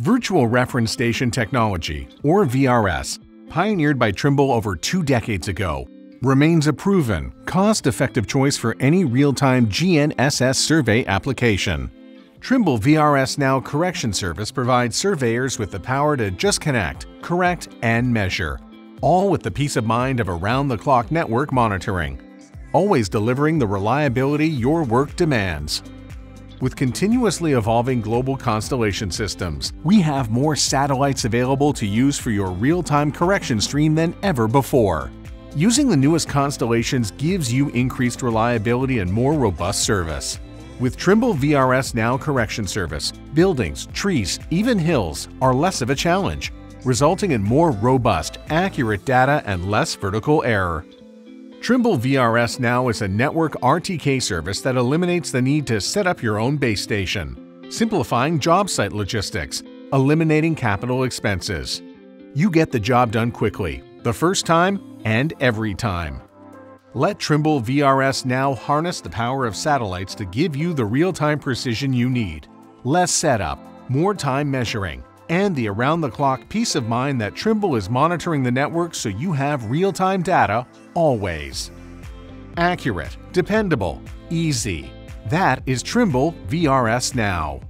Virtual Reference Station Technology, or VRS, pioneered by Trimble over two decades ago, remains a proven, cost-effective choice for any real-time GNSS survey application. Trimble VRS Now Correction Service provides surveyors with the power to just connect, correct, and measure, all with the peace of mind of around-the-clock network monitoring, always delivering the reliability your work demands. With continuously evolving global constellation systems, we have more satellites available to use for your real-time correction stream than ever before. Using the newest constellations gives you increased reliability and more robust service. With Trimble VRS Now Correction Service, buildings, trees, even hills are less of a challenge, resulting in more robust, accurate data and less vertical error. Trimble VRS Now is a network RTK service that eliminates the need to set up your own base station, simplifying job site logistics, eliminating capital expenses. You get the job done quickly, the first time and every time. Let Trimble VRS Now harness the power of satellites to give you the real-time precision you need. Less setup, more time measuring, and the around-the-clock peace of mind that Trimble is monitoring the network so you have real-time data always. Accurate, dependable, easy. That is Trimble VRS Now.